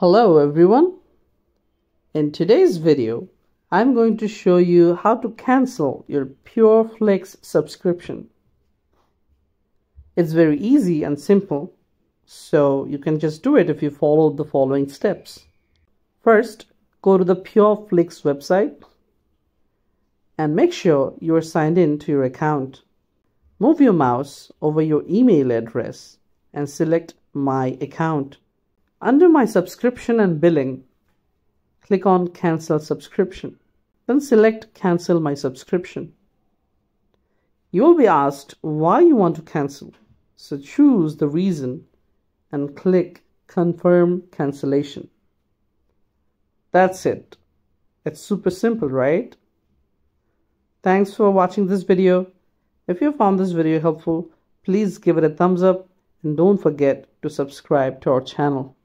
Hello everyone. In today's video, I'm going to show you how to cancel your PureFlix subscription. It's very easy and simple, so you can just do it if you follow the following steps. First, go to the PureFlix website and make sure you are signed in to your account. Move your mouse over your email address and select My Account. Under My Subscription and Billing, click on Cancel Subscription. Then select Cancel My Subscription. You will be asked why you want to cancel, so choose the reason and click Confirm Cancellation. That's it. It's super simple, right? Thanks for watching this video. If you found this video helpful, please give it a thumbs up and don't forget to subscribe to our channel.